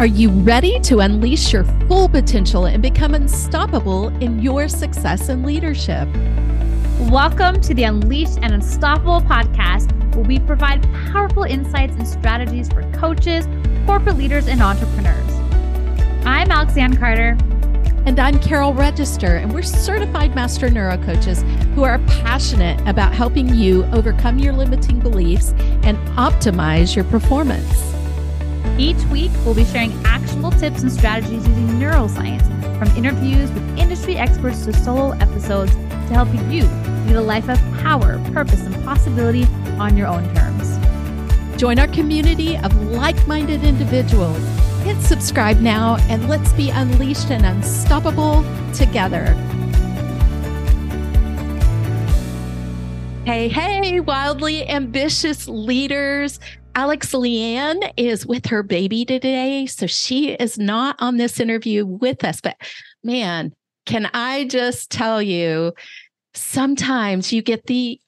Are you ready to unleash your full potential and become unstoppable in your success and leadership? Welcome to the Unleashed and Unstoppable podcast, where we provide powerful insights and strategies for coaches, corporate leaders, and entrepreneurs. I'm Alex Lianne Carter. And I'm Carol Register, and we're certified master neurocoaches who are passionate about helping you overcome your limiting beliefs and optimize your performance. Each week, we'll be sharing actionable tips and strategies using neuroscience, from interviews with industry experts to solo episodes to help you lead a life of power, purpose, and possibility on your own terms. Join our community of like minded individuals. Hit subscribe now and let's be unleashed and unstoppable together. Hey, hey, wildly ambitious leaders. Alex Lianne is with her baby today. So she is not on this interview with us. But man, can I just tell you, sometimes you get the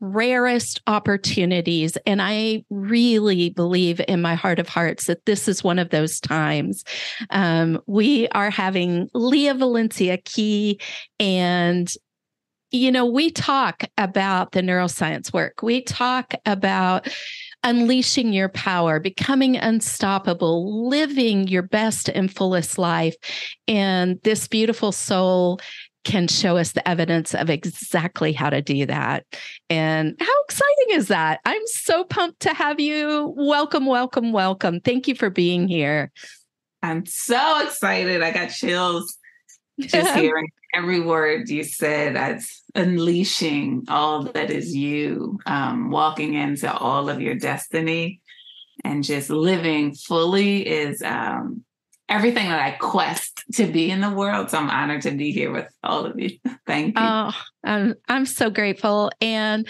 rarest opportunities. And I really believe in my heart of hearts that this is one of those times. Um, we are having Lia Valencia Key and you know, we talk about the neuroscience work. We talk about unleashing your power, becoming unstoppable, living your best and fullest life. And this beautiful soul can show us the evidence of exactly how to do that. And how exciting is that? I'm so pumped to have you. Welcome, welcome, welcome. Thank you for being here. I'm so excited. I got chills just hearing every word you said. That's unleashing all that is you, um, walking into all of your destiny and just living fully is um, everything that I quest to be in the world. So I'm honored to be here with all of you. Thank you. Oh, I'm, I'm so grateful. And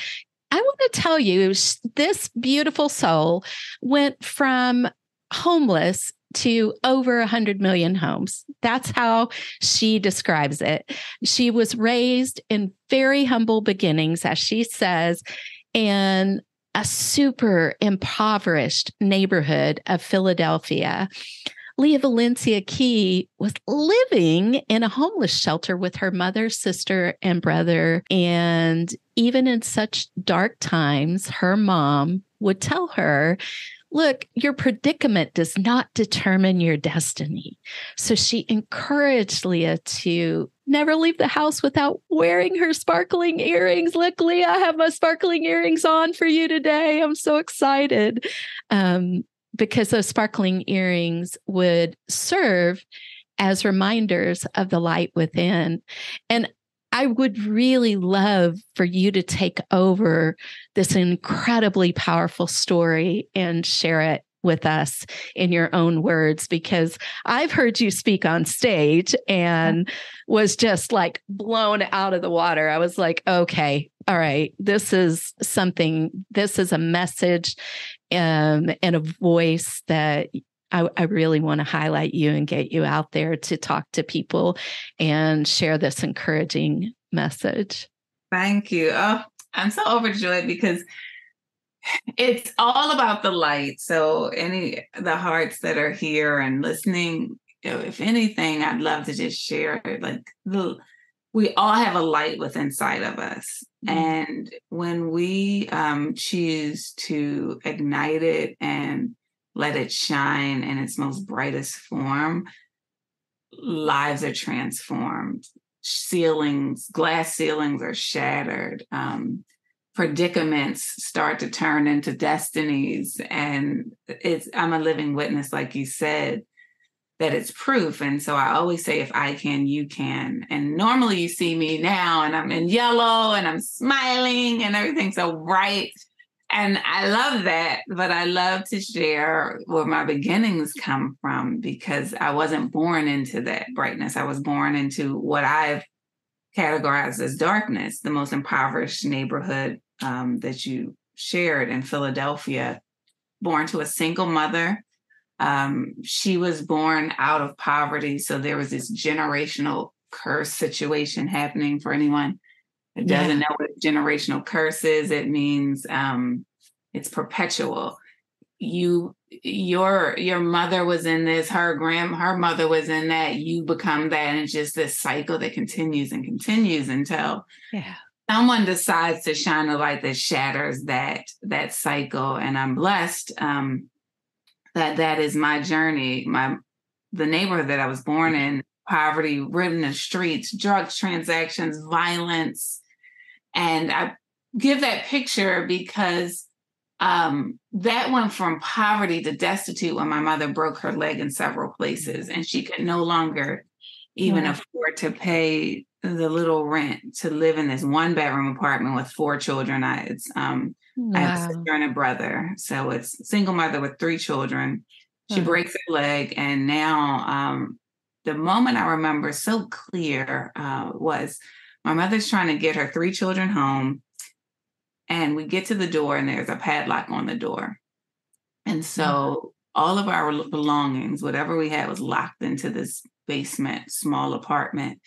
I want to tell you this beautiful soul went from homeless to over 100 million homes. That's how she describes it. She was raised in very humble beginnings, as she says, in a super impoverished neighborhood of Philadelphia. Lia Valencia Key was living in a homeless shelter with her mother, sister, and brother. And even in such dark times, her mom would tell her look, your predicament does not determine your destiny. So she encouraged Lia to never leave the house without wearing her sparkling earrings. Look, Lia, I have my sparkling earrings on for you today. I'm so excited. Um, because those sparkling earrings would serve as reminders of the light within. And I would really love for you to take over this incredibly powerful story and share it with us in your own words because I've heard you speak on stage and was just like blown out of the water. I was like, okay, all right, this is something, this is a message um, and a voice that I, I really want to highlight you and get you out there to talk to people and share this encouraging message. Thank you. Oh, I'm so overjoyed because it's all about the light. So any the hearts that are here and listening, if anything, I'd love to just share like the we all have a light within inside of us. Mm-hmm. And when we um, choose to ignite it and let it shine in its most brightest form, lives are transformed. Ceilings, glass ceilings are shattered. Um, predicaments start to turn into destinies. And it's I'm a living witness, like you said, that it's proof. And so I always say, if I can, you can. And normally you see me now and I'm in yellow and I'm smiling and everything's so bright and I love that, but I love to share where my beginnings come from because I wasn't born into that brightness. I was born into what I've categorized as darkness, the most impoverished neighborhood um, that you shared in Philadelphia. Born to a single mother. Um, she was born out of poverty. So there was this generational curse situation happening for anyone it doesn't yeah. know what generational curse is. It means um, it's perpetual. you your your mother was in this her grand her mother was in that you become that and it's just this cycle that continues and continues until Yeah. someone decides to shine a light that shatters that that cycle and i'm blessed um that that is my journey my the neighborhood that i was born in poverty ridden the streets drug transactions violence and i give that picture because um that went from poverty to destitute when my mother broke her leg in several places and she could no longer even Wow. afford to pay the little rent to live in this one bedroom apartment with four children i it's um I have a sister and a brother. So it's single mother with three children. She Wow. breaks her leg. And now um, the moment I remember so clear uh, was my mother's trying to get her three children home. And we get to the door and there's a padlock on the door. And so all of our belongings, whatever we had, was locked into this basement, small apartment.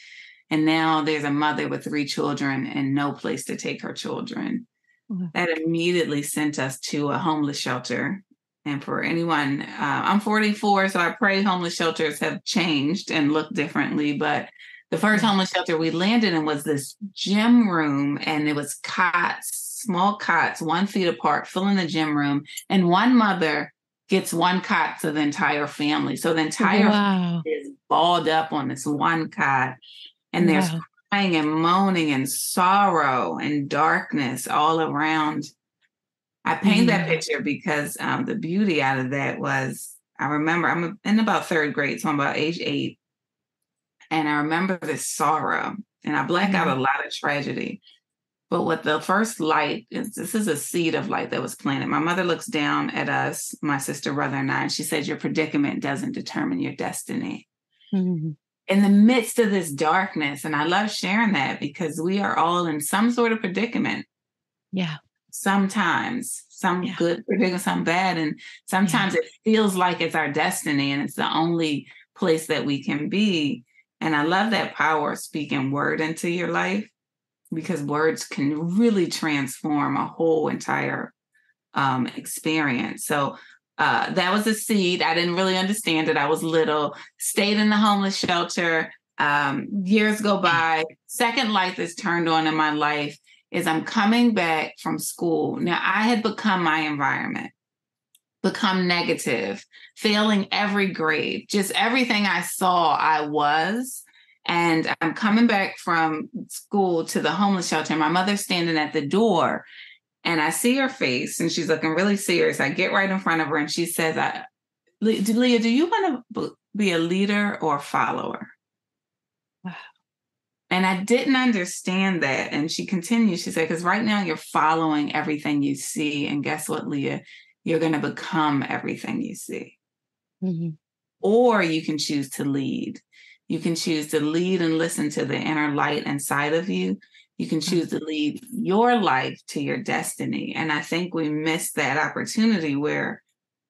And now there's a mother with three children and no place to take her children Wow. that immediately sent us to a homeless shelter. And for anyone, uh, I'm 44, so I pray homeless shelters have changed and look differently. But the first homeless shelter we landed in was this gym room, and it was cots, small cots, one feet apart, filling the gym room. And one mother gets one cot to the entire family. So the entire Wow. is balled up on this one cot, and there's Wow. crying and moaning and sorrow and darkness all around. I paint that Mm. picture because um, the beauty out of that was I remember I'm in about third grade, so I'm about age eight, and I remember this sorrow, and I black out a lot of tragedy. But what the first light is, this is a seed of light that was planted. My mother looks down at us, my sister, brother, and I, and she says, Your predicament doesn't determine your destiny Mhm. in the midst of this darkness. And I love sharing that because we are all in some sort of predicament Yeah. sometimes, some Yeah. good predicament, some bad. And sometimes it feels like it's our destiny and it's the only place that we can be. And I love that power of speaking word into your life because words can really transform a whole entire um, experience. So uh, that was a seed. I didn't really understand it. I was little, stayed in the homeless shelter. Um, years go by. Second light is turned on in my life is I'm coming back from school. Now, I had become my environment, become negative, failing every grade, just everything I saw, I was. And I'm coming back from school to the homeless shelter. My mother's standing at the door and I see her face and she's looking really serious. I get right in front of her and she says, I, Lia, do you want to be a leader or a follower? Wow. And I didn't understand that. And she continues, she said, because right now you're following everything you see. And guess what, Lia? You're going to become everything you see. Mhm. Or you can choose to lead. You can choose to lead and listen to the inner light inside of you. You can choose to lead your life to your destiny. And I think we miss that opportunity where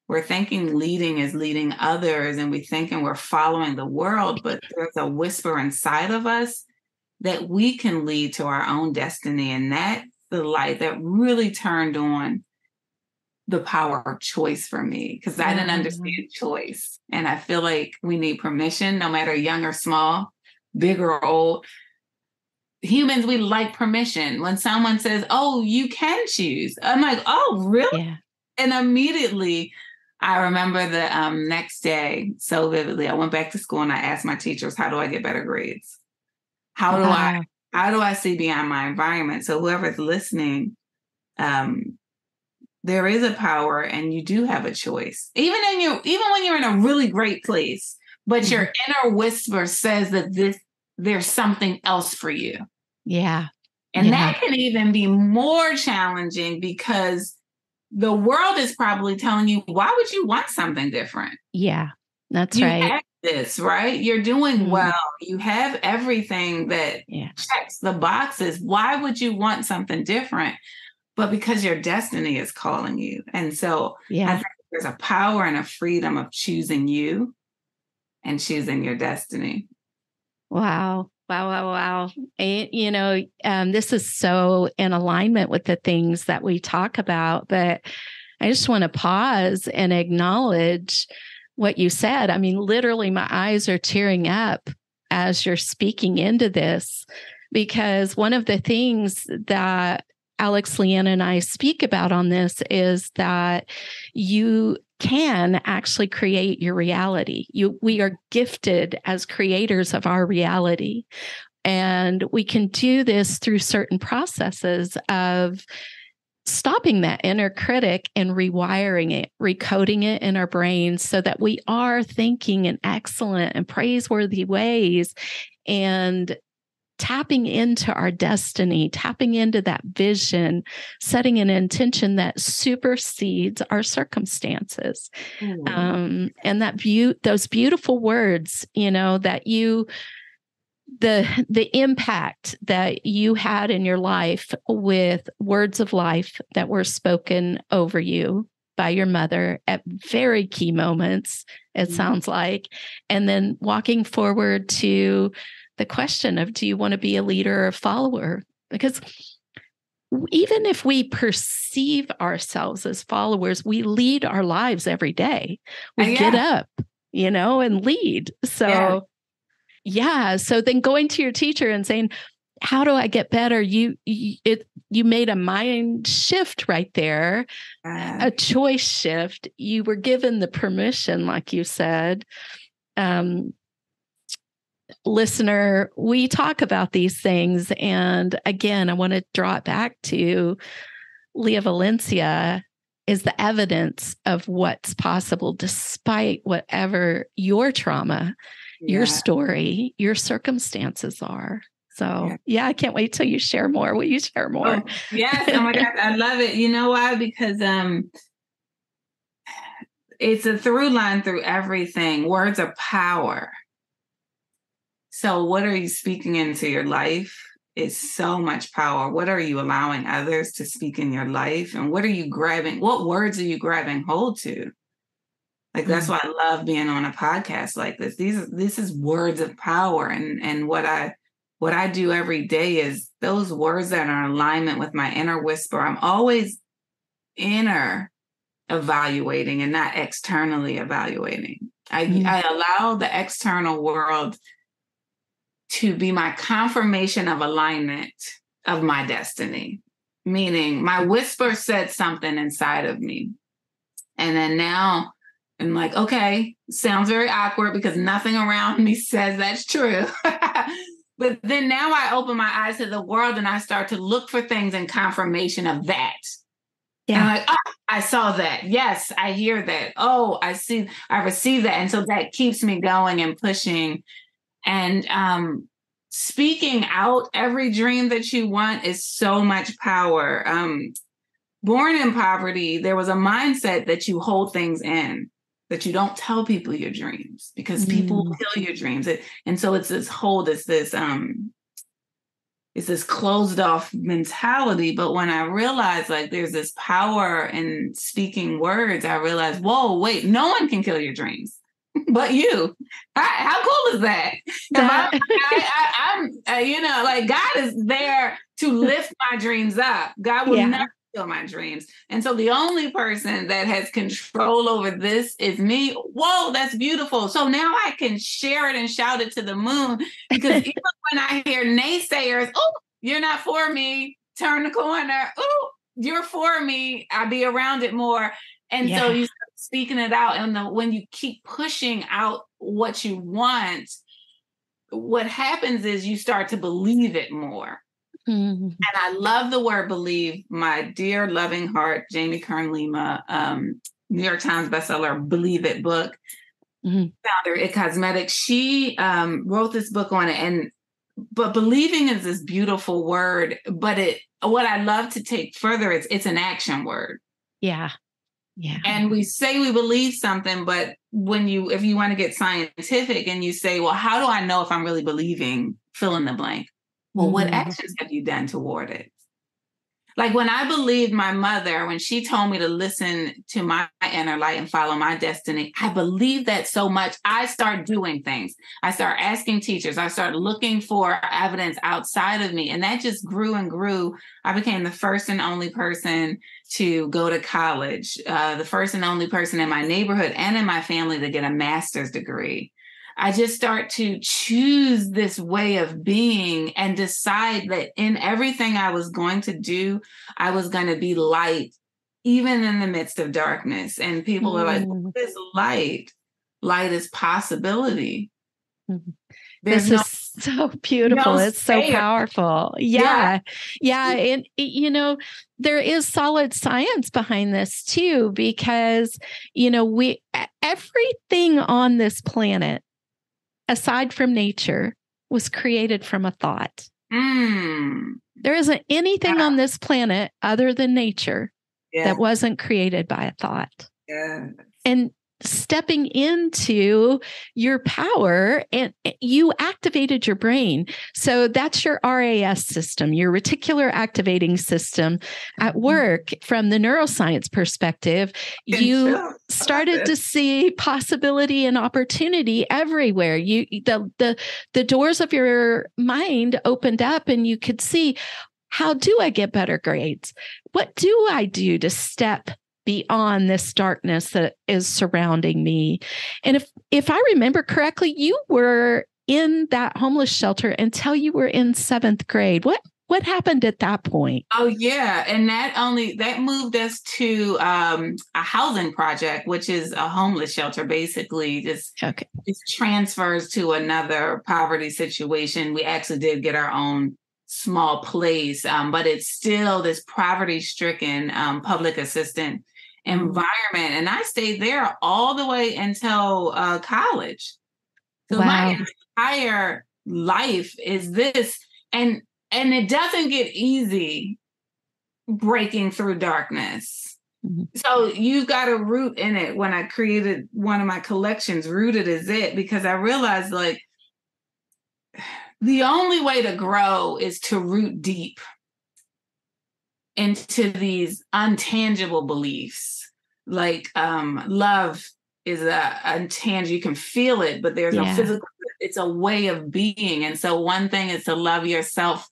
we're thinking leading is leading others and we think and we're following the world, but there's a whisper inside of us that we can lead to our own destiny. And that's the light that really turned on the power of choice for me because I didn't Mhm. understand choice. And I feel like we need permission, no matter young or small, big or old. Humans, we like permission. When someone says, Oh, you can choose, I'm like, Oh, really? Yeah. And immediately I remember the um, next day so vividly. I went back to school and I asked my teachers, How do I get better grades? How do I how do I see beyond my environment? So whoever's listening, um, there is a power and you do have a choice. Even in your even when you're in a really great place, but your inner whisper says that this there's something else for you. Yeah. And Yeah. that can even be more challenging because the world is probably telling you, why would you want something different? Yeah. That's you right. have this, right? You're doing Mhm. well. You have everything that Yeah. checks the boxes. Why would you want something different? But because your destiny is calling you. And so I Yeah. think there's a power and a freedom of choosing you and choosing your destiny. Wow. Wow, wow, wow. And, you know, um, this is so in alignment with the things that we talk about. But I just want to pause and acknowledge what you said. I mean, literally, my eyes are tearing up as you're speaking into this because one of the things that Alex, Lianne, and I speak about on this is that you can actually create your reality. You, we are gifted as creators of our reality. And we can do this through certain processes of stopping that inner critic and rewiring it, recoding it in our brains so that we are thinking in excellent and praiseworthy ways and tapping into our destiny, tapping into that vision, setting an intention that supersedes our circumstances. Mm. Um, and that view, those beautiful words, you know, that you the the impact that you had in your life with words of life that were spoken over you by your mother at very key moments it mm-hmm. sounds like and then walking forward to the question of do you want to be a leader or a follower? Because even if we perceive ourselves as followers, we lead our lives every day. We uh, yeah. get up, you know, and lead. So, yeah. yeah. So then going to your teacher and saying, how do I get better? You, you it you made a mind shift right there, uh, a choice shift. You were given the permission, like you said, um, listener, we talk about these things. And again, I want to draw it back to Lia Valencia is the evidence of what's possible despite whatever your trauma, yeah. your story, your circumstances are. So yeah. yeah. I can't wait till you share more. Will you share more? Oh, yes. Oh my God. I love it. You know why? Because um it's a through line through everything. Words are power. So, what are you speaking into your life? Is so much power. What are you allowing others to speak in your life? And what are you grabbing? What words are you grabbing hold to? Like that's mm-hmm. why I love being on a podcast like this. These this is words of power. And and what I what I do every day is those words that are in alignment with my inner whisper. I'm always inner evaluating and not externally evaluating. I, mm-hmm. I allow the external world to be my confirmation of alignment of my destiny. Meaning, my whisper said something inside of me. And then now I'm like, okay, sounds very awkward because nothing around me says that's true. but then now I open my eyes to the world and I start to look for things in confirmation of that. Yeah. Like, oh, I saw that. Yes, I hear that. Oh, I see, I receive that. And so that keeps me going and pushing and um, speaking out every dream that you want is so much power. Um, born in poverty, there was a mindset that you hold things in, that you don't tell people your dreams because mm. people kill your dreams. It, and so it's this hold, it's this um, it's this closed off mentality. But when I realized like there's this power in speaking words, I realized, whoa, wait, no one can kill your dreams but you. how cool is that? that I, am uh, you know, like God is there to lift my dreams up. God will yeah. never kill my dreams. And so the only person that has control over this is me. Whoa, that's beautiful. So now I can share it and shout it to the moon because even when I hear naysayers, oh, you're not for me, turn the corner. Oh, you're for me. I'll be around it more. And yeah. so you speaking it out and the, when you keep pushing out what you want what happens is you start to believe it more. Mm-hmm. and i love the word believe. My dear loving heart jamie kern lima um, new york times bestseller believe it book mm-hmm. founder it cosmetics. She um, wrote this book on it. And but believing is this beautiful word but it what i love to take further is it's an action word. Yeah yeah. And we say we believe something, but when you, if you want to get scientific and you say, well, how do I know if I'm really believing fill in the blank? Well, mm-hmm. what actions have you done toward it? like when I believed my mother, when she told me to listen to my inner light and follow my destiny, I believed that so much. I start doing things. I start asking teachers. I start looking for evidence outside of me. And that just grew and grew. I became the first and only person to go to college, uh, the first and only person in my neighborhood and in my family to get a master's degree. I just start to choose this way of being and decide that in everything I was going to do, I was going to be light, even in the midst of darkness. And people mm. are like, what is light? Light is possibility. Mm-hmm. This no, is so beautiful. No it's so powerful. Yeah. yeah. Yeah. And, you know, there is solid science behind this too, because, you know, we, everything on this planet aside from nature, was created from a thought. Mm. There isn't anything yeah. on this planet other than nature yeah. that wasn't created by a thought. Yeah. And stepping into your power and you activated your brain. So that's your RAS system, your reticular activating system at mm-hmm. work from the neuroscience perspective. You started to see possibility and opportunity everywhere. You the the the doors of your mind opened up and you could see how do I get better grades? What do I do to step beyond this darkness that is surrounding me. And if if I remember correctly, you were in that homeless shelter until you were in 7th grade. What what happened at that point? Oh yeah, and that only that moved us to um, a housing project, which is a homeless shelter, basically. Just okay. just transfers to another poverty situation. We actually did get our own small place, um, but it's still this poverty stricken um, public assistant environment. And I stayed there all the way until uh, college. So wow. my entire life is this. And and it doesn't get easy breaking through darkness. Mm-hmm. So you've got a root in it when I created one of my collections, Rooted is It, because I realized like the only way to grow is to root deep into these untangible beliefs like um love is a intangible you can feel it but there's yeah. no physical it's a way of being and so one thing is to love yourself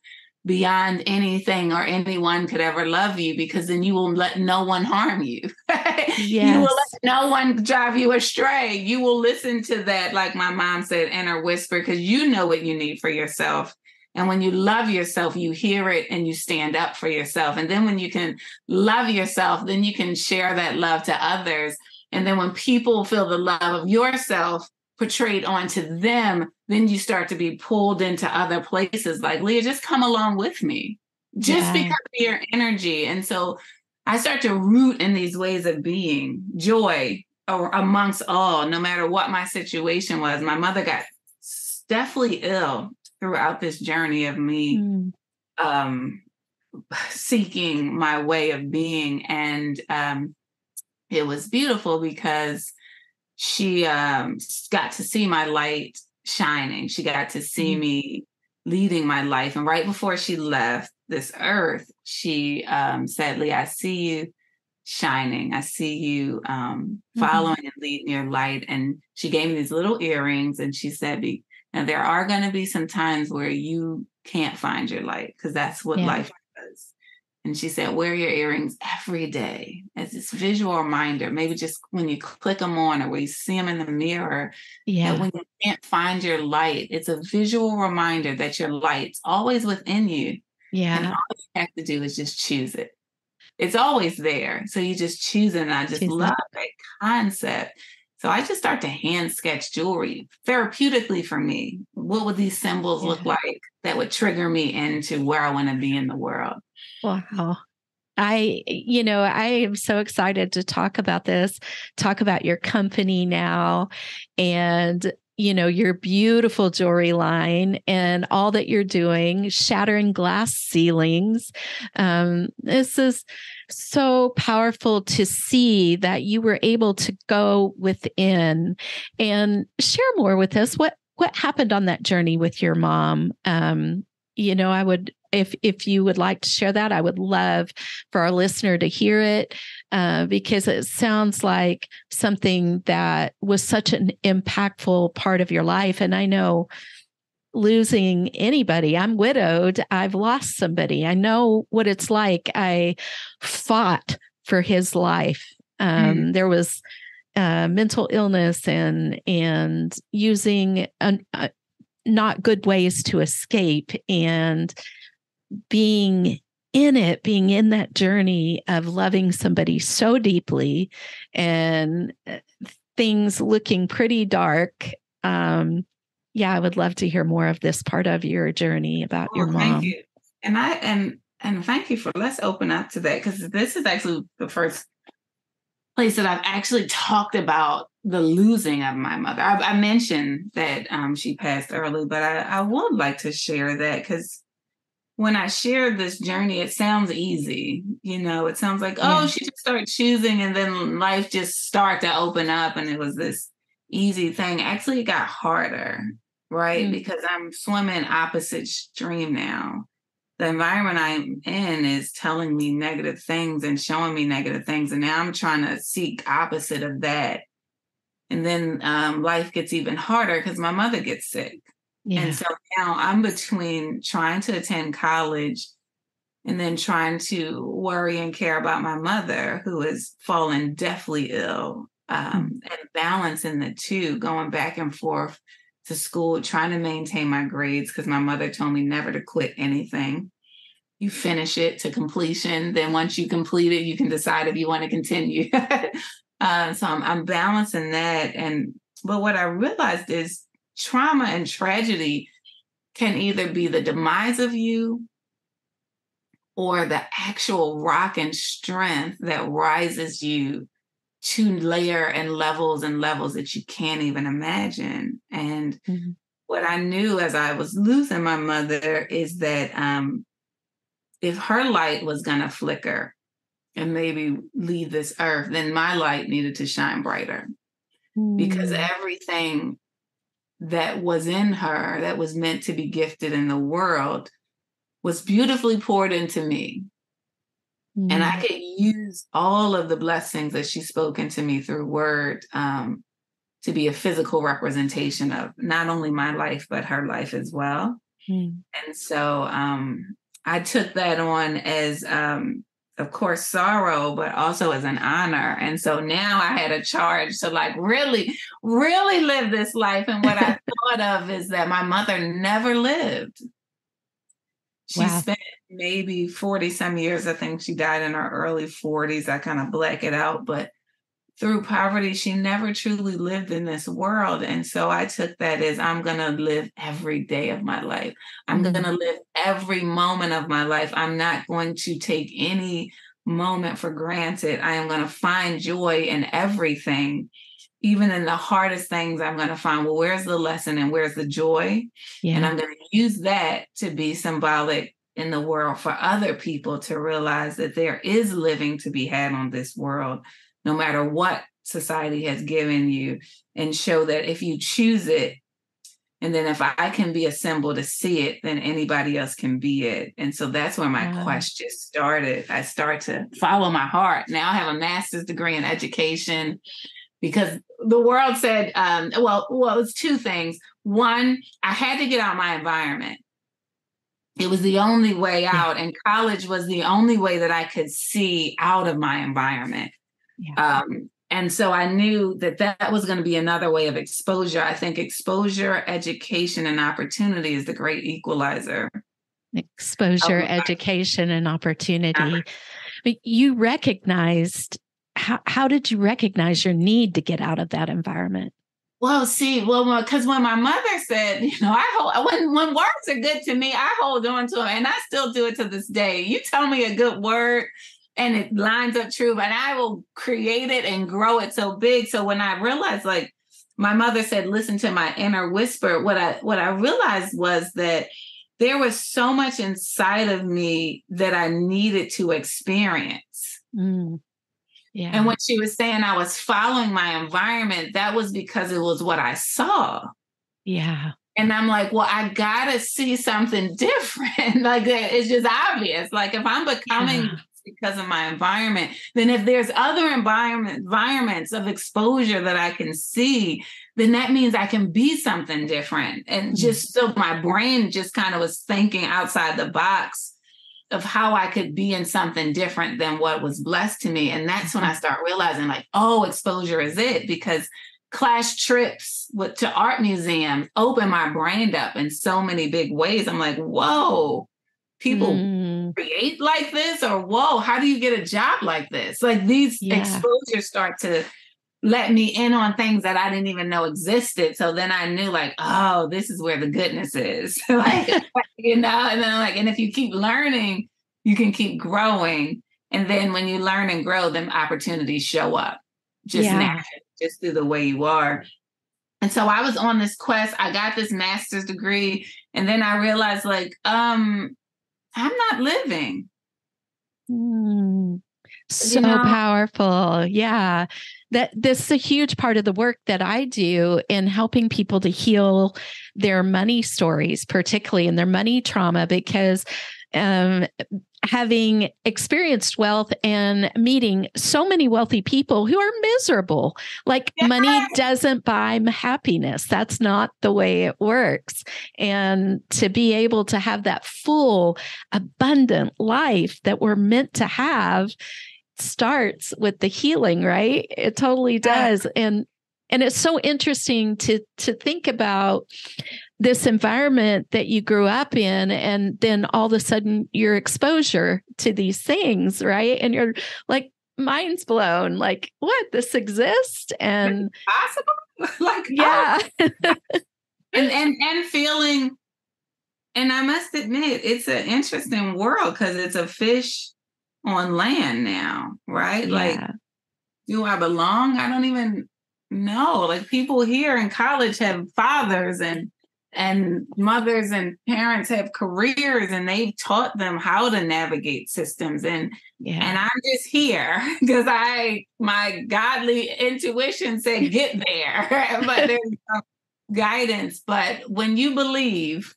beyond anything or anyone could ever love you because then you will let no one harm you. yes. You will let no one drive you astray. You will listen to that, like my mom said, inner whisper, because you know what you need for yourself. And when you love yourself, you hear it and you stand up for yourself. And then when you can love yourself, then you can share that love to others. And then when people feel the love of yourself portrayed onto them, then you start to be pulled into other places. Like, Lia, just come along with me, just yeah. because of your energy. And so I start to root in these ways of being joy or amongst all, no matter what my situation was. My mother got deathly ill throughout this journey of me mm. um, seeking my way of being. And um, it was beautiful because she um, got to see my light shining. She got to see mm. me leading my life. And right before she left this earth, she um, said, Lee, I see you shining. I see you um, mm-hmm. following mm-hmm. and leading your light. And she gave me these little earrings and she said, Be and there are going to be some times where you can't find your light because that's what yeah. life does. And she said, wear your earrings every day as this visual reminder. Maybe just when you click them on or when you see them in the mirror. Yeah. when you can't find your light, it's a visual reminder that your light's always within you. Yeah. And all you have to do is just choose it. It's always there. So you just choose it. And I just choose love it. that concept so I just start to hand sketch jewelry therapeutically for me. What would these symbols yeah. look like that would trigger me into where I want to be in the world? Wow. I, you know, I am so excited to talk about this, talk about your company now and, you know, your beautiful jewelry line and all that you're doing, shattering glass ceilings. Um, this is, so powerful to see that you were able to go within and share more with us what what happened on that journey with your mom um, you know, I would if if you would like to share that, I would love for our listener to hear it uh, because it sounds like something that was such an impactful part of your life. And I know losing anybody. I'm widowed. I've lost somebody. I know what it's like. I fought for his life. Um, mm. There was uh, mental illness and and using an, uh, not good ways to escape and being in it, being in that journey of loving somebody so deeply and uh, things looking pretty dark. Um, yeah, I would love to hear more of this part of your journey about your mom. Thank you. And I and and thank you for let's open up to that because this is actually the first place that I've actually talked about the losing of my mother. I, I mentioned that um, she passed early, but I, I would like to share that because when I shared this journey, it sounds easy. You know, it sounds like, oh, she just started choosing and then life just started to open up and it was this easy thing. Actually, it got harder, right? Mm-hmm. Because I'm swimming opposite stream now. The environment I'm in is telling me negative things and showing me negative things. And now I'm trying to seek opposite of that. And then um, life gets even harder because my mother gets sick. Yeah. And so now I'm between trying to attend college and then trying to worry and care about my mother who has fallen deathly ill um, mm. and balancing the two, going back and forth to school, trying to maintain my grades because my mother told me never to quit anything. You finish it to completion. Then once you complete it, you can decide if you want to continue. uh, so I'm, I'm balancing that. And but what I realized is trauma and tragedy can either be the demise of you or the actual rock and strength that rises you to layer and levels and levels that you can't even imagine. And mm-hmm. what I knew as I was losing my mother is that um, if her light was going to flicker and maybe leave this earth, then my light needed to shine brighter. Mm-hmm. Because mm. everything that was in her that was meant to be gifted in the world was beautifully poured into me. Mm-hmm. And I could use all of the blessings that she spoke into me through word um, to be a physical representation of not only my life, but her life as well. Mm-hmm. And so um, I took that on as um, of course sorrow but also as an honor and so now i had a charge to like really really live this life and what i thought of is that my mother never lived she wow. spent maybe 40 some years i think she died in her early 40s i kind of black it out but through poverty, she never truly lived in this world. And so I took that as I'm going to live every day of my life. I'm mm-hmm. going to live every moment of my life. I'm not going to take any moment for granted. I am going to find joy in everything. Even in the hardest things, I'm going to find, well, where's the lesson and where's the joy? Yeah. And I'm going to use that to be symbolic in the world for other people to realize that there is living to be had on this world no matter what society has given you, and show that if you choose it, and then if I can be a symbol to see it, then anybody else can be it. And so that's where my wow. quest just started. I start to follow my heart. Now I have a master's degree in education because the world said, um, well, well, it's two things. One, I had to get out my environment. It was the only way out, and college was the only way that I could see out of my environment. Yeah. Um, and so I knew that that was going to be another way of exposure. I think exposure, education, and opportunity is the great equalizer. Exposure, education, and opportunity. But you recognized how, how did you recognize your need to get out of that environment? Well, see, well, because when my mother said, you know, I hold when when words are good to me, I hold on to them, and I still do it to this day. You tell me a good word, and it lines up true, and I will create it and grow it so big. So when I realized, like my mother said, listen to my inner whisper, what I what I realized was that there was so much inside of me that I needed to experience. Mm. Yeah. And when she was saying I was following my environment, that was because it was what I saw. Yeah. And I'm like, well, I gotta see something different. like it's just obvious. Like if I'm becoming yeah. because of my environment, then if there's other environment environments of exposure that I can see, then that means I can be something different. And mm-hmm. just so my brain just kind of was thinking outside the box of how I could be in something different than what was blessed to me. And that's when I mm-hmm. start realizing, like, oh, exposure is it because class trips with to art museums open my brain up in so many big ways. I'm like, whoa, people mm. create like this, or whoa, how do you get a job like this? Like these yeah. exposures start to let me in on things that I didn't even know existed. So then I knew like, oh, this is where the goodness is. like, you know, and then I'm like, and if you keep learning, you can keep growing. And then when you learn and grow, then opportunities show up just yeah. naturally just through the way you are. And so I was on this quest. I got this master's degree, and then I realized, like, um, I'm not living. Mm, so you know? powerful. Yeah. That this is a huge part of the work that I do in helping people to heal their money stories, particularly in their money trauma, because um, having experienced wealth and meeting so many wealthy people who are miserable. Like yeah. money doesn't buy happiness. That's not the way it works. And to be able to have that full, abundant life that we're meant to have starts with the healing, right? It totally does. Yeah. And and it's so interesting to to think about this environment that you grew up in and then all of a sudden your exposure to these things right and you're like mind's blown like what this exists and possible like oh. yeah oh. and and and feeling and i must admit it's an interesting world because it's a fish on land now right? Yeah. like do i belong i don't even know. Like people here in college have fathers and and mothers and parents have careers and they've taught them how to navigate systems. And yeah. and I'm just here because I my godly intuition said get there. But there's no guidance. But when you believe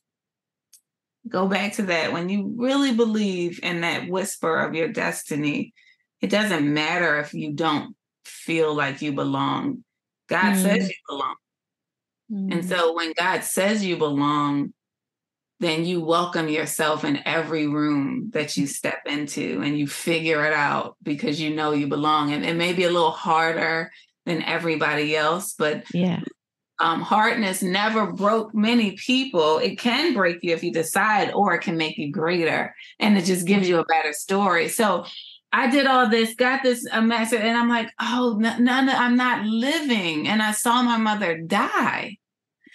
go back to that when you really believe in that whisper of your destiny it doesn't matter if you don't feel like you belong God mm. says you belong Mm-hmm. And so when God says you belong, then you welcome yourself in every room that you step into and you figure it out because you know you belong. And it may be a little harder than everybody else, but yeah. Um, hardness never broke many people. It can break you if you decide, or it can make you greater, and it just gives you a better story. So, I did all this, got this a message, and I'm like, oh, none, none, I'm not living. And I saw my mother die.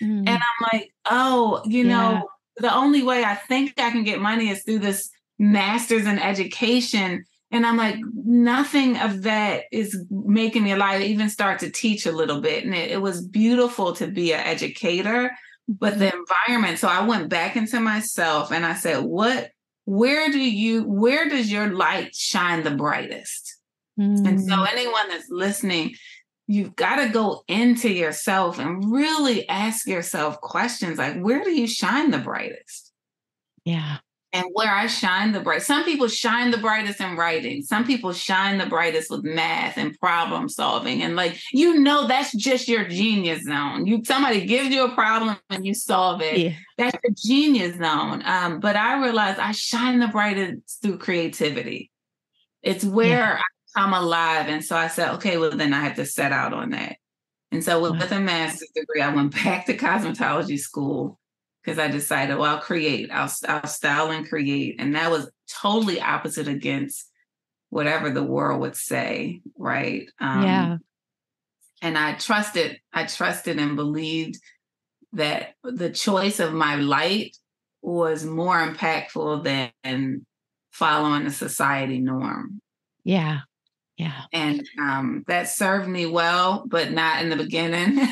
Mm. And I'm like, oh, you yeah. know, the only way I think I can get money is through this master's in education. And I'm like, nothing of that is making me alive. I even start to teach a little bit. And it, it was beautiful to be an educator, but the environment. So I went back into myself and I said, what, where do you, where does your light shine the brightest? Mm. And so mm. anyone that's listening, you've got to go into yourself and really ask yourself questions like where do you shine the brightest yeah and where i shine the bright some people shine the brightest in writing. Some people shine the brightest with math and problem solving. And like you know that's just your genius zone. You somebody gives you a problem and you solve it. Yeah. that's your genius zone. Um, but i realized i shine the brightest through creativity. It's where yeah. come alive. And so I said, okay, well, then I have to set out on that. And so with, with a master's degree, I went back to cosmetology school because I decided, well, I'll create, I'll, I'll style and create. And that was totally opposite against whatever the world would say, right? Um, yeah. And I trusted, I trusted and believed that the choice of my light was more impactful than following the society norm. Yeah. Yeah. And um, that served me well, but not in the beginning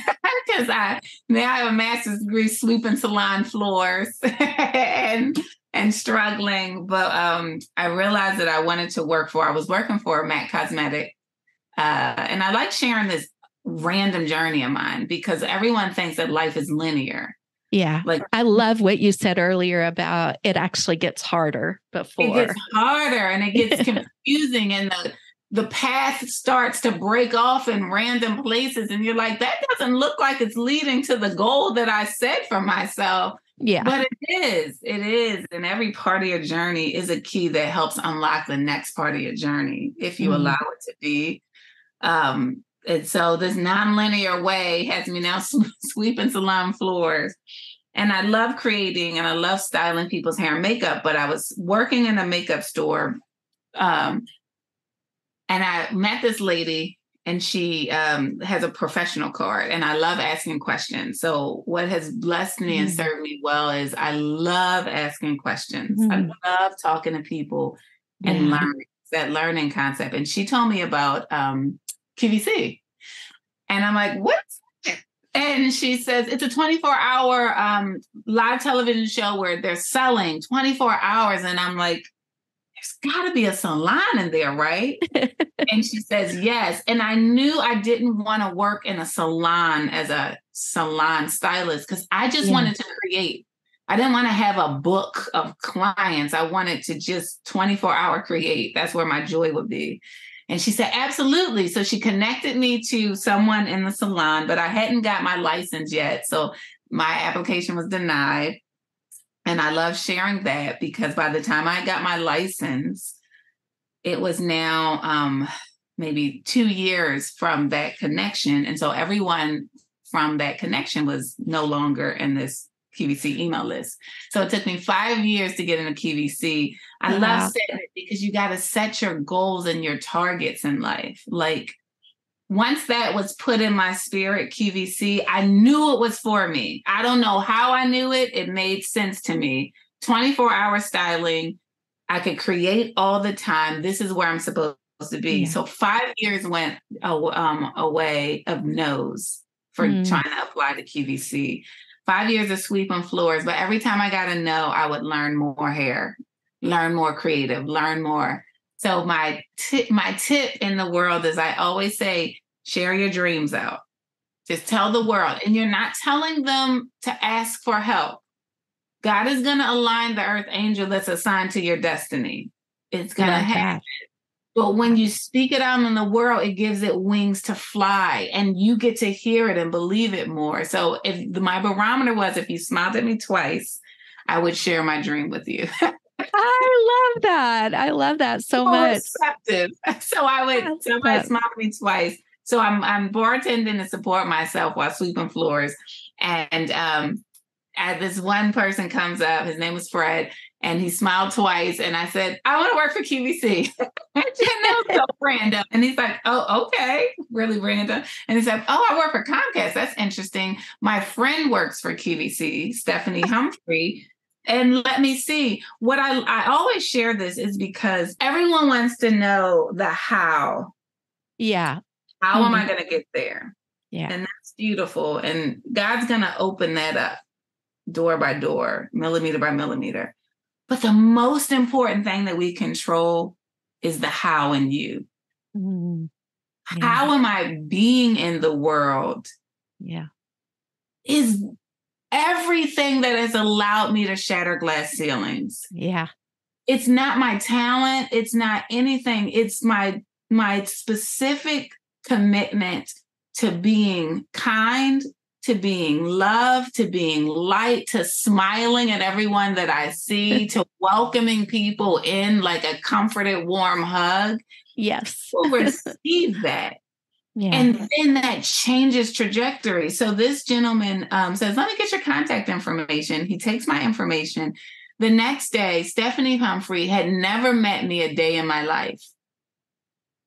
because I now I have a master's degree sweeping salon floors and and struggling. But um, I realized that I wanted to work for, I was working for MAC Cosmetic. Uh, and I like sharing this random journey of mine because everyone thinks that life is linear. Yeah. Like I love what you said earlier about it actually gets harder before. It gets harder and it gets confusing and the the path starts to break off in random places and you're like that doesn't look like it's leading to the goal that I set for myself. Yeah. But it is. It is. And every part of your journey is a key that helps unlock the next part of your journey if you mm-hmm. allow it to be. Um, and so this nonlinear way has me now sweeping salon floors. And I love creating and I love styling people's hair and makeup, but I was working in a makeup store. Um, and I met this lady and she um, has a professional card and i love asking questions. So what has blessed me mm and served me well is i love asking questions. Mm i love talking to people and learning that learning concept. And she told me about um, qvc and i'm like what? And she says it's a 24 hour um, live television show where they're selling 24 hours. And i'm like got to be a salon in there, right? and she says, yes. And I knew I didn't want to work in a salon as a salon stylist because I just yeah. wanted to create. I didn't want to have a book of clients. I wanted to just 24 hour create. That's where my joy would be. And she said, absolutely. So she connected me to someone in the salon, but I hadn't got my license yet. So my application was denied. And I love sharing that because by the time I got my license, it was now um, maybe two years from that connection. And so everyone from that connection was no longer in this QVC email list. So it took me five years to get into QVC. I wow. love setting it because you got to set your goals and your targets in life. Like once that was put in my spirit, QVC, I knew it was for me. I don't know how I knew it. It made sense to me. 24 hour styling, I could create all the time. This is where I'm supposed to be. Yeah. So five years went um, away of no's for mm. trying to apply to QVC. Five years of sweeping floors, but every time I got a no, I would learn more hair, learn more creative, learn more. So my tip, my tip in the world is I always say, share your dreams out. Just tell the world. And you're not telling them to ask for help. God is going to align the earth angel that's assigned to your destiny. It's going to happen. But when you speak it out in the world, it gives it wings to fly and you get to hear it and believe it more. So if my barometer was if you smiled at me twice, I would share my dream with you. I love that. I love that so much. Receptive. So I would somebody smile at me twice. So I'm I'm bartending to support myself while sweeping floors. And um as this one person comes up, his name was Fred, and he smiled twice. And I said, I want to work for QVC. and so random. And he's like, Oh, okay, really random. And he said, Oh, I work for Comcast. That's interesting. My friend works for QVC, Stephanie Humphrey and let me see what I, I always share this is because everyone wants to know the how yeah how mm-hmm. am i mm-hmm. going to get there yeah and that's beautiful and god's going to open that up door by door millimeter by millimeter but the most important thing that we control is the how in you mm-hmm. yeah. how am i being in the world yeah is everything that has allowed me to shatter glass ceilings. Yeah. It's not my talent, it's not anything. It's my my specific commitment to being kind, to being love, to being light, to smiling at everyone that I see, to welcoming people in like a comforted, warm hug. Yes. Will receive that. Yeah. And then that changes trajectory. So this gentleman um, says, Let me get your contact information. He takes my information. The next day, Stephanie Humphrey had never met me a day in my life.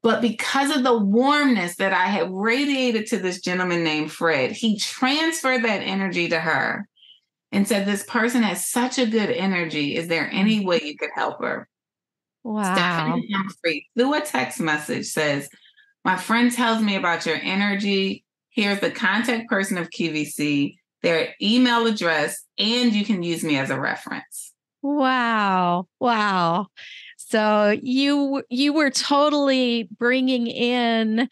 But because of the warmness that I had radiated to this gentleman named Fred, he transferred that energy to her and said, This person has such a good energy. Is there any mm-hmm. way you could help her? Wow. Stephanie Humphrey, through a text message, says, my friend tells me about your energy. Here's the contact person of QVC, their email address, and you can use me as a reference. Wow. Wow. So you you were totally bringing in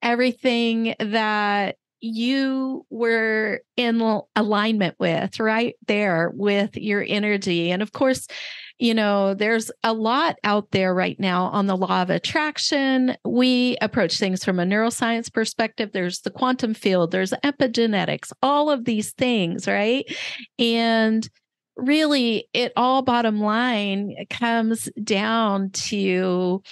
everything that you were in alignment with right there with your energy. And of course, you know, there's a lot out there right now on the law of attraction. We approach things from a neuroscience perspective. There's the quantum field, there's epigenetics, all of these things, right? And really, it all bottom line comes down to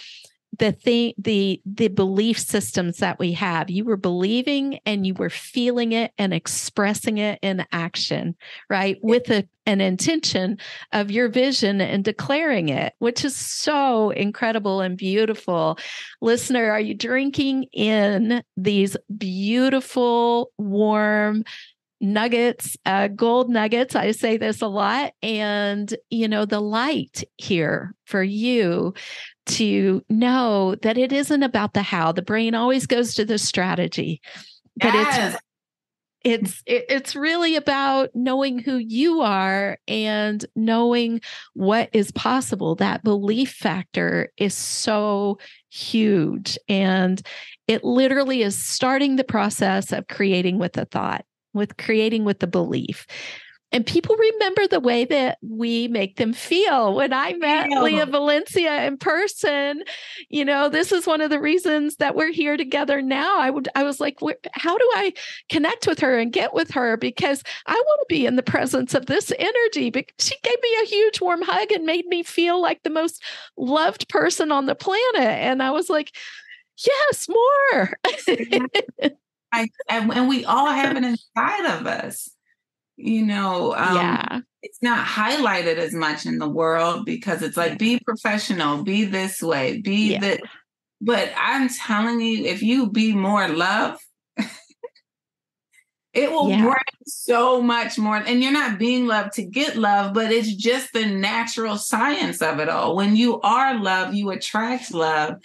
the thing the the belief systems that we have. You were believing and you were feeling it and expressing it in action right? With a, an intention of your vision and declaring it which is so incredible and beautiful. Listener are you drinking in these beautiful warm nuggets, uh, gold nuggets. I say this a lot. And, you know, the light here for you to know that it isn't about the how. The brain always goes to the strategy, but yes. it's it's it's really about knowing who you are and knowing what is possible that belief factor is so huge and it literally is starting the process of creating with a thought with creating with the belief. And people remember the way that we make them feel. When I met Lia Valencia in person, you know, this is one of the reasons that we're here together now. I would, I was like, how do I connect with her and get with her? Because I want to be in the presence of this energy. But she gave me a huge warm hug and made me feel like the most loved person on the planet. And I was like, yes, more. I, and, and we all have it inside of us. You know, um, yeah. it's not highlighted as much in the world because it's like, be professional, be this way, be yeah. that. But I'm telling you, if you be more love, it will yeah. bring so much more. And you're not being loved to get love, but it's just the natural science of it all. When you are love, you attract love.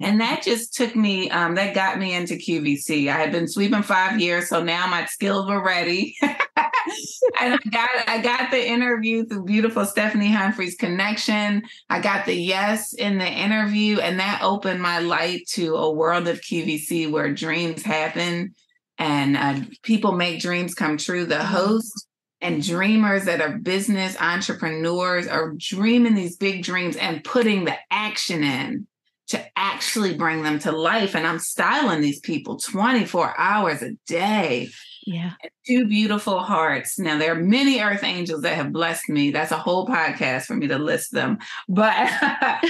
And that just took me, um, that got me into QVC. I had been sweeping five years, so now my skills were ready. and I got I got the interview through beautiful Stephanie Humphreys connection. I got the yes in the interview, and that opened my light to a world of QVC where dreams happen and uh, people make dreams come true. The mm-hmm. host and dreamers that are business entrepreneurs are dreaming these big dreams and putting the action in to actually bring them to life. And I'm styling these people 24 hours a day. Yeah. Two beautiful hearts. Now, there are many earth angels that have blessed me. That's a whole podcast for me to list them. But I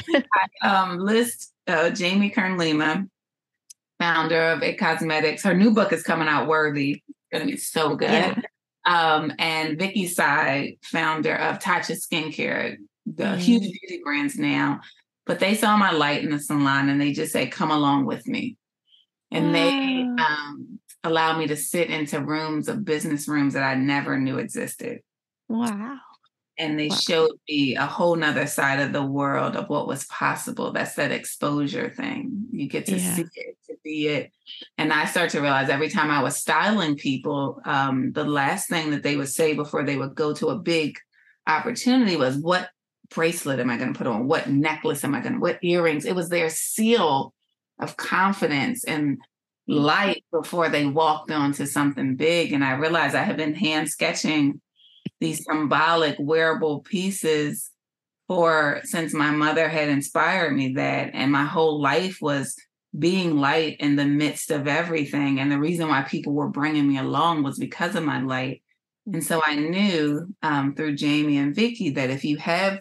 um, list uh, Jamie Kern Lima, founder of It Cosmetics. Her new book is coming out, Worthy. It's going to be so good. Yeah. Um, and Vicky Tsai, founder of Tatcha Skincare, the mm. huge beauty brands now. But they saw my light in the salon and they just say, come along with me. And wow. they um, allowed me to sit into rooms of business rooms that I never knew existed. Wow. And they wow. showed me a whole nother side of the world of what was possible. That's that exposure thing. You get to yeah. see it, to be it. And I start to realize every time I was styling people, um, the last thing that they would say before they would go to a big opportunity was, What bracelet am I going to put on? What necklace am I going to, what earrings? It was their seal of confidence and light before they walked onto something big. And I realized I had been hand sketching these mm-hmm. symbolic wearable pieces for since my mother had inspired me that. And my whole life was being light in the midst of everything. And the reason why people were bringing me along was because of my light. And so I mm-hmm. knew um, through Jamie and Vicky that if you have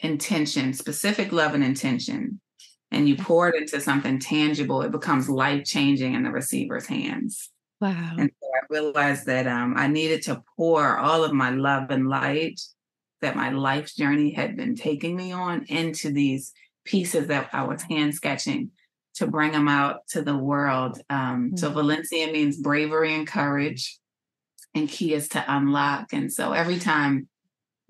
intention, specific love and intention, and you mm-hmm. pour it into something tangible, it becomes life changing in the receiver's hands. Wow. And I realized that um, I needed to pour all of my love and light that my life's journey had been taking me on into these pieces that I was hand sketching to bring them out to the world. Um, mm-hmm. So Valencia means bravery and courage, and key is to unlock. And so every time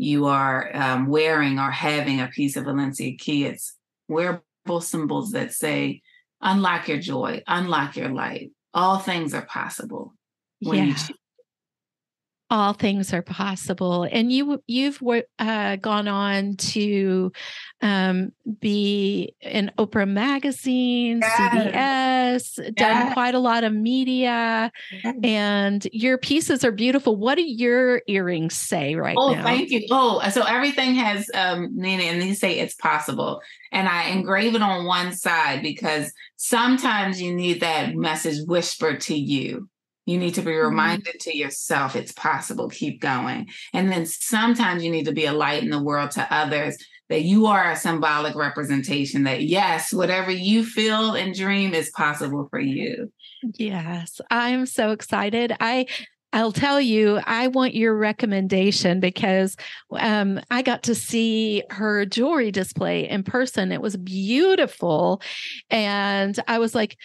you are um, wearing or having a piece of Valencia key. It's wearable symbols that say, unlock your joy, unlock your light. All things are possible yeah. all things are possible and you you've uh, gone on to um, be in oprah magazine yes. cbs done quite a lot of media yes. and your pieces are beautiful what do your earrings say right oh now? thank you oh so everything has um meaning and they say it's possible and i engrave it on one side because sometimes you need that message whispered to you you need to be mm-hmm. reminded mm-hmm. to yourself it's possible, keep going. And then sometimes you need to be a light in the world to others that you are a symbolic representation that, yes, whatever you feel and dream is possible for you. Yes, I'm so excited. I I'll tell you, I want your recommendation because um, I got to see her jewelry display in person. It was beautiful. And I was like,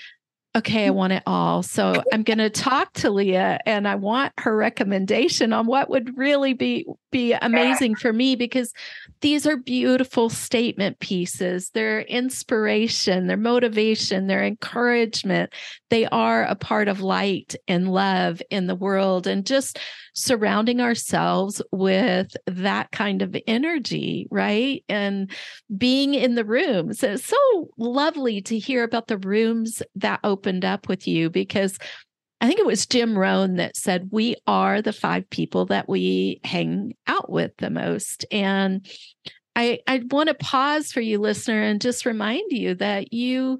okay, I want it all. So I'm going to talk to Lia and I want her recommendation on what would really be be amazing for me because these are beautiful statement pieces. They're inspiration, they're motivation, they're encouragement. They are a part of light and love in the world and just surrounding ourselves with that kind of energy, right? And being in the rooms. It's so lovely to hear about the rooms that opened up with you because I think it was Jim Rohn that said, We are the five people that we hang out with the most. And I, I want to pause for you, listener, and just remind you that you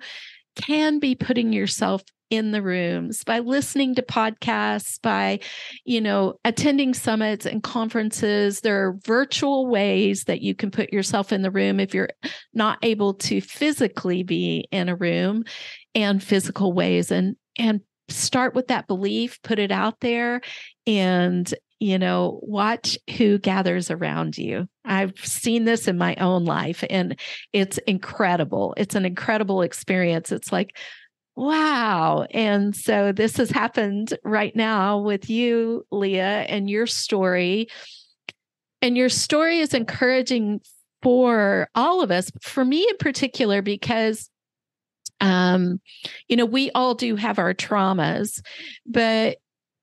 can be putting yourself in the rooms by listening to podcasts by you know attending summits and conferences there are virtual ways that you can put yourself in the room if you're not able to physically be in a room and physical ways and and start with that belief, put it out there, and you know, watch who gathers around you. I've seen this in my own life, and it's incredible. It's an incredible experience. It's like, wow. And so this has happened right now with you, Lia, and your story. And your story is encouraging for all of us, for me in particular, because um, you know, we all do have our traumas, but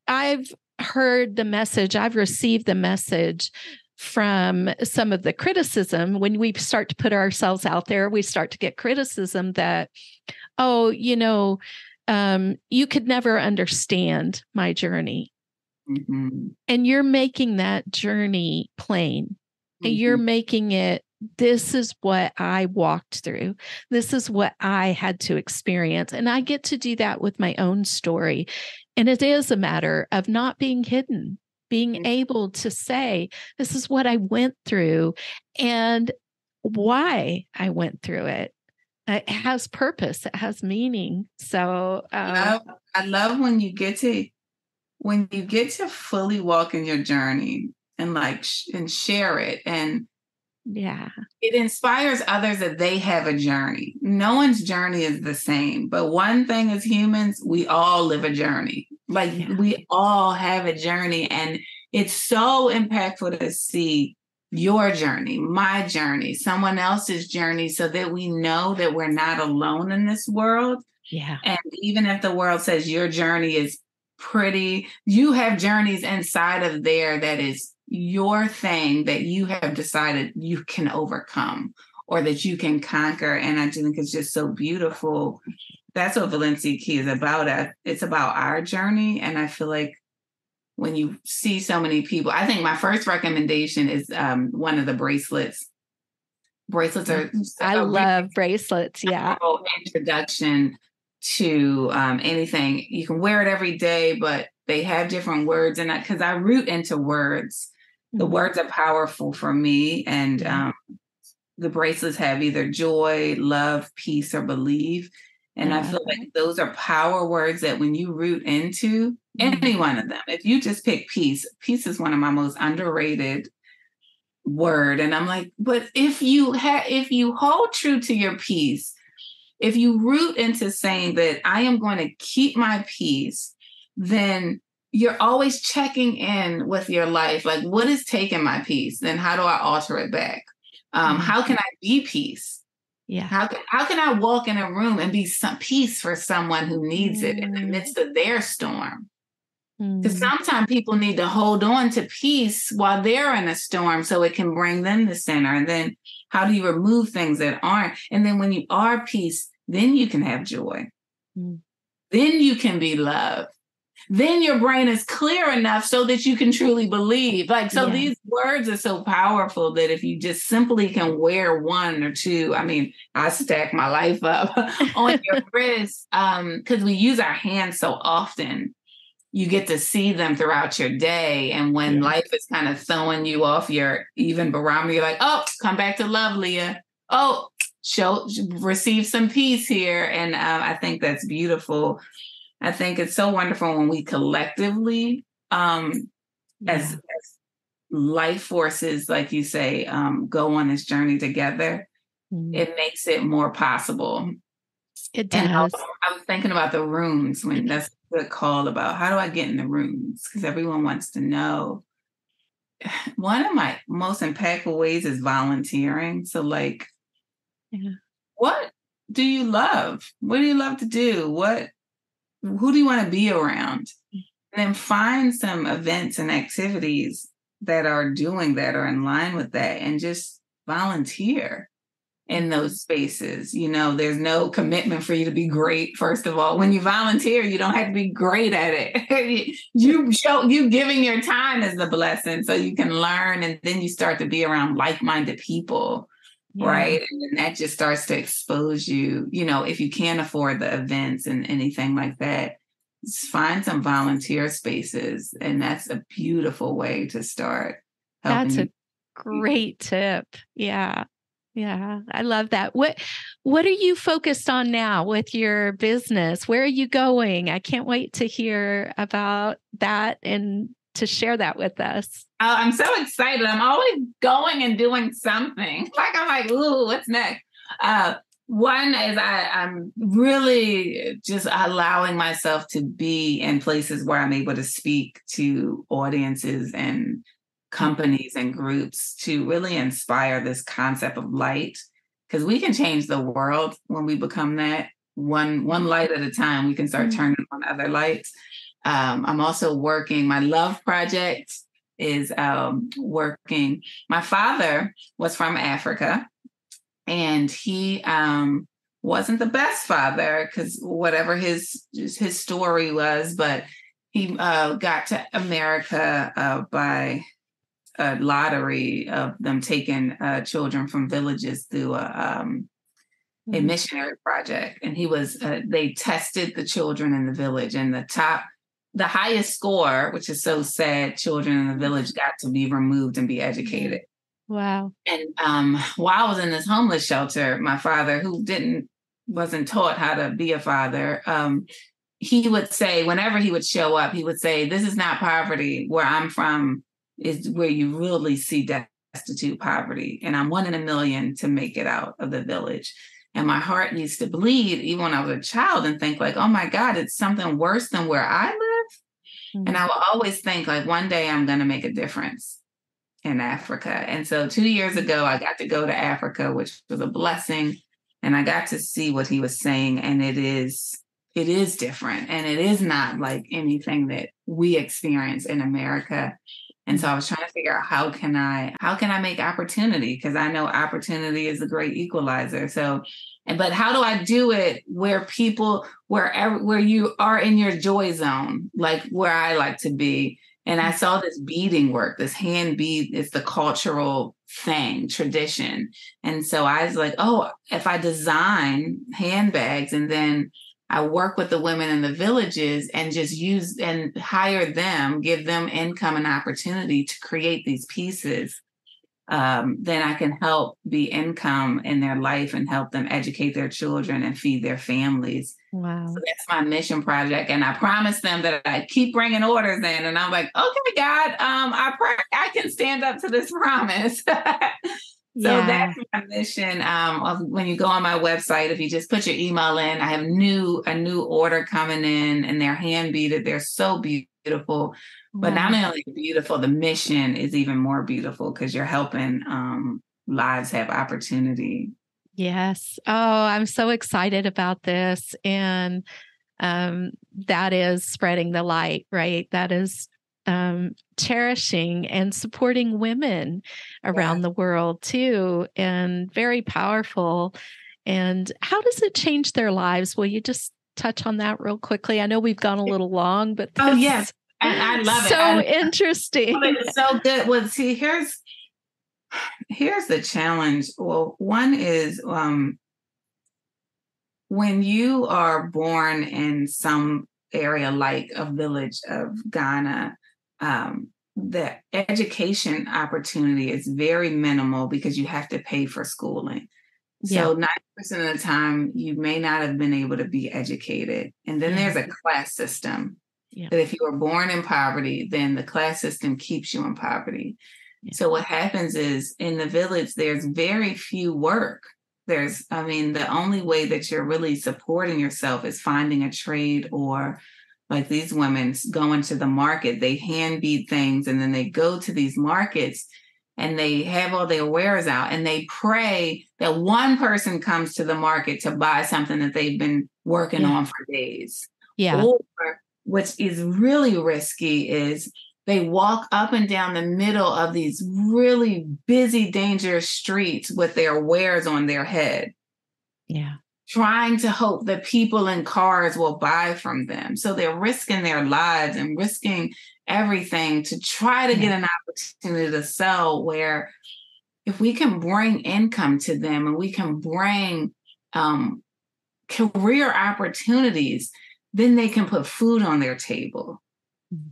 I've heard the message, I've received the message from some of the criticism when we start to put ourselves out there we start to get criticism that oh you know um, you could never understand my journey mm-hmm. and you're making that journey plain mm-hmm. and you're making it this is what I walked through. This is what I had to experience. And I get to do that with my own story. And it is a matter of not being hidden, being mm-hmm. able to say, this is what I went through and why I went through it. It has purpose, it has meaning. So um, I, love, I love when you get to when you get to fully walk in your journey and like sh- and share it and yeah. It inspires others that they have a journey. No one's journey is the same, but one thing as humans, we all live a journey. Like yeah. we all have a journey. And it's so impactful to see your journey, my journey, someone else's journey, so that we know that we're not alone in this world. Yeah. And even if the world says your journey is pretty, you have journeys inside of there that is your thing that you have decided you can overcome or that you can conquer. And I think it's just so beautiful. That's what Valencia Key is about. It's about our journey. And I feel like when you see so many people, I think my first recommendation is um, one of the bracelets. Bracelets are I love bracelets. Yeah. Introduction to um, anything. You can wear it every day, but they have different words. in And because I, root into words, the mm-hmm. words are powerful for me and mm-hmm. um, the bracelets have either joy love peace or believe and yeah. i feel like those are power words that when you root into mm-hmm. any one of them if you just pick peace peace is one of my most underrated word and i'm like but if you have if you hold true to your peace if you root into saying that i am going to keep my peace then you're always checking in with your life like what is taking my peace then how do i alter it back um, mm-hmm. how can i be peace yeah how can, how can i walk in a room and be some peace for someone who needs it in the mm. midst of their storm Because Mm. sometimes people need to hold on to peace while they're in a storm so it can bring them the center. And then how do you remove things that aren't? And then when you are peace, then you can have joy. Mm. Then you can be loved. Then your brain is clear enough so that you can truly believe. Like, so Yeah. these words are so powerful that if you just simply can wear one or two, I mean, I stack my life up on your wrist um because we use our hands so often you get to see them throughout your day and when Yeah. life is kind of throwing you off your even barometer you're like oh come back to love leah oh show receive some peace here and uh, i think that's beautiful i think it's so wonderful when we collectively um as, Yeah. as life forces like you say um go on this journey together Mm. it makes it more possible It and I does. was, I was thinking about the rooms when that's a good call about how do I get in the rooms? Because everyone wants to know. One of my most impactful ways is volunteering. So, like, Yeah. what do you love? What do you love to do? What, who do you want to be around? And then find some events and activities that are doing that or in line with that and just volunteer in those spaces. You know, there's no commitment for you to be great. First of all, when you volunteer, you don't have to be great at it. you show you giving your time is the blessing, so you can learn, and then you start to be around like-minded people, Yeah. right? And that just starts to expose you. You know, if you can't afford the events and anything like that, find some volunteer spaces, and that's a beautiful way to start. That's a great tip. Yeah. Yeah, I love that. What what are you focused on now with your business? Where are you going? I can't wait to hear about that and to share that with us. Oh, I'm so excited. I'm always going and doing something. Like I'm like, ooh, what's next? Uh, one is I, I'm really just allowing myself to be in places where I'm able to speak to audiences and companies and groups to really inspire this concept of light. Because we can change the world when we become that one one light at a time. We can start Mhm. turning on other lights. Um, I'm also working my love project is um, working. My father was from Africa, and he um, wasn't the best father because whatever his his story was, but he uh, got to America uh, by a lottery of them taking uh, children from villages through a um, a Mhm. missionary project and he was uh, they tested the children in the village and the top the highest score which is so sad children in the village got to be removed and be educated. Wow. and um, while i was in this homeless shelter my father who didn't wasn't taught how to be a father um, he would say whenever he would show up he would say this is not poverty. Where i'm from is where you really see destitute poverty and i'm one in a million to make it out of the village. And my heart used to bleed even when I was a child and think like, oh my God, it's something worse than where I live. And I mm-hmm. would always think like one day I'm gonna make a difference in Africa. And so two years ago I got to go to Africa, which was a blessing. And I got to see what he was saying. And it is it is different. And it is not like anything that we experience in America. And so I was trying to figure out how can I how can I make opportunity because I know opportunity is a great equalizer. So and but how do I do it where people wherever where you are in your joy zone, like where I like to be. And I saw this beading work, this hand bead, it's the cultural thing, tradition. And so I was like, oh, if I design handbags and then I work with the women in the villages and just use and hire them, give them income and opportunity to create these pieces. Um, then I can help be income in their life and help them educate their children and feed their families. Wow. So that's my mission project, and I promised them that I keep bringing orders in. And I'm like, okay, God, um, I pray I can stand up to this promise. So yeah. that's my mission. Um, when you go on my website, if you just put your email in, I have new a new order coming in, and they're hand beaded. They're so beautiful. But Wow. not only beautiful, the mission is even more beautiful because you're helping um, lives have opportunity. Yes. Oh, I'm so excited about this. And um, that is spreading the light, right? That is um, cherishing and supporting women around yeah. the world too, and very powerful. And how does it change their lives? Will you just touch on that real quickly? I know we've gone a little long, but oh yes, and I love so it. So interesting. It's so good. Well, see, here's here's the challenge. Well, one is um, when you are born in some area like a village of Ghana, um, the education opportunity is very minimal because you have to pay for schooling. So yeah. 90% of the time, you may not have been able to be educated. And then there's a class system yeah. that if you were born in poverty, then the class system keeps you in poverty. Yeah. So what happens is in the village, there's very few work. There's, I mean, the only way that you're really supporting yourself is finding a trade or like these women going to the market, they hand bead things and then they go to these markets and they have all their wares out and they pray that one person comes to the market to buy something that they've been working yeah. on for days. Yeah. Or which is really risky is they walk up and down the middle of these really busy, dangerous streets with their wares on their head. Yeah. Trying to hope that people in cars will buy from them. So they're risking their lives and risking everything to try to get an opportunity to sell. Where if we can bring income to them and we can bring um, career opportunities, then they can put food on their table.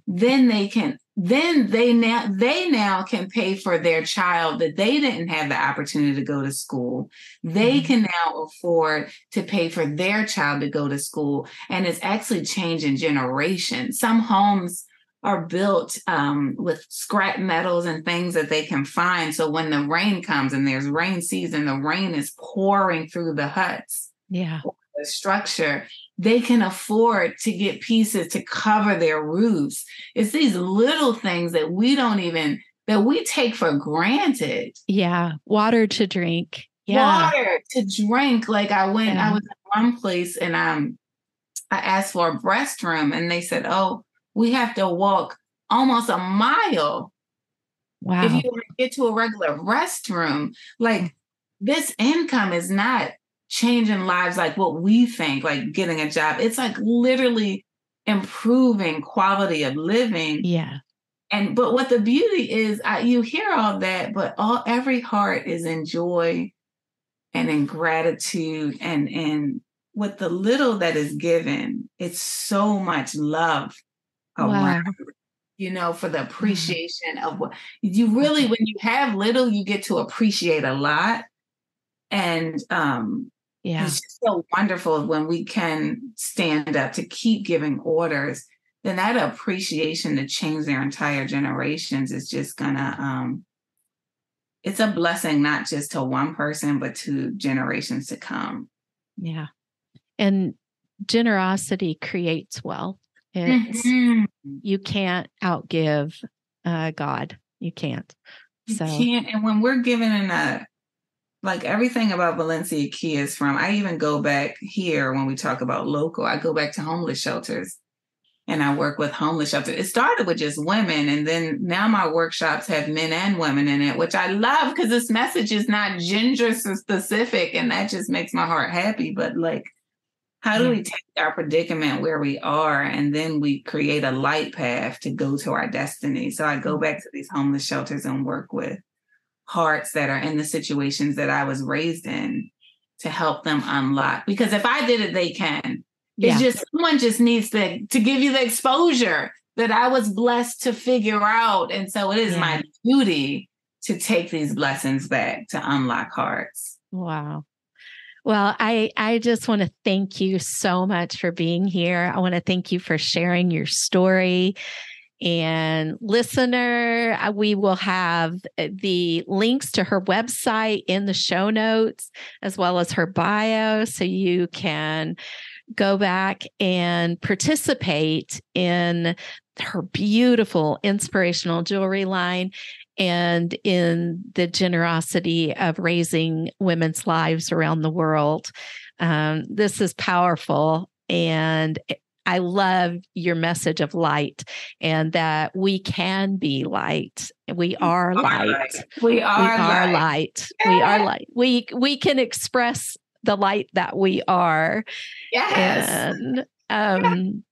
Then they can then they now they now can pay for their child that they didn't have the opportunity to go to school. They mm-hmm. can now afford to pay for their child to go to school. And it's actually changing generations. Some homes are built um, with scrap metals and things that they can find so when the rain comes and there's rain season the rain is pouring through the huts yeah the structure they can afford to get pieces to cover their roofs. It's these little things that we don't even that we take for granted. Yeah, water to drink. Yeah. Water to drink. Like I went, yeah. I was in one place and um I asked for a restroom and they said, "Oh, we have to walk almost a mile." Wow. If you get to a regular restroom, like this income is not changing lives like what we think, like getting a job. It's like literally improving quality of living. Yeah. And but what the beauty is, I, you hear all that, but all every heart is in joy and in gratitude and in with the little that is given, it's so much love around. Wow. You know, for the mm-hmm. appreciation mm-hmm. of what you really, when you have little, you get to appreciate a lot. And um, yeah. It's just so wonderful when we can stand up to keep giving orders. Then that appreciation to change their entire generations is just gonna um it's a blessing not just to one person but to generations to come. Yeah. And generosity creates wealth. Mm-hmm. You can't outgive uh, God. You can't. So you can't. And when we're given in a like everything about Valencia Key is from, I even go back here when we talk about local, I go back to homeless shelters and I work with homeless shelters. It started with just women, and then now my workshops have men and women in it, which I love because this message is not gender specific, and that just makes my heart happy. But like, how do we take our predicament where we are and then we create a light path to go to our destiny? So I go mm-hmm. back to these homeless shelters and work with hearts that are in the situations that I was raised in to help them unlock. Because if I did it, they can. Yeah. It's just someone just needs to to give you the exposure that I was blessed to figure out. And so it is yeah. my duty to take these blessings back to unlock hearts. Wow. Well, I I just want to thank you so much for being here. I want to thank you for sharing your story and listener, uh, we will have uh, the links to her website in the show notes, as well as her bio, so you can go back and participate in her beautiful inspirational jewelry line and in the generosity of raising women's lives around the world. Um, this is powerful. And I love your message of light and that we can be light. We are light. light. We are, we are light. light. We are light. We we can express the light that we are. Yes. And um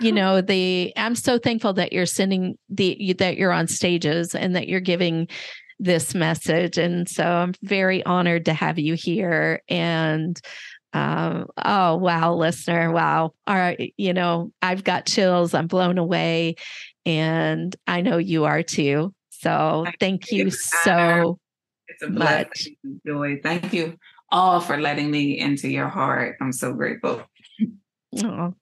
you know the i'm so thankful that you're sending the that you're on stages and that you're giving this message. And so i'm very honored to have you here. And um, oh wow listener wow. All right you know i've got chills. I'm blown away. And i know you are too. So thank you so it's a much. joy thank you all for letting me into your heart. I'm so grateful oh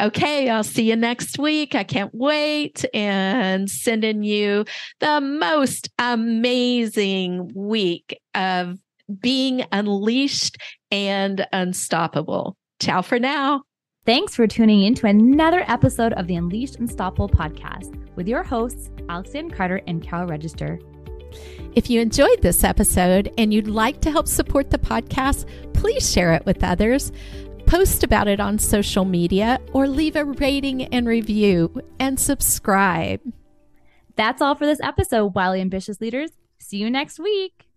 okay, I'll see you next week. I can't wait. And sending you the most amazing week of being unleashed and unstoppable. Ciao for now. Thanks for tuning in to another episode of the Unleashed Unstoppable podcast with your hosts, Alex Lianne Carter and Carol Register. If you enjoyed this episode and you'd like to help support the podcast, please share it with others post about it on social media, or leave a rating and review and subscribe. That's all for this episode, Wildly Ambitious Leaders. See you next week.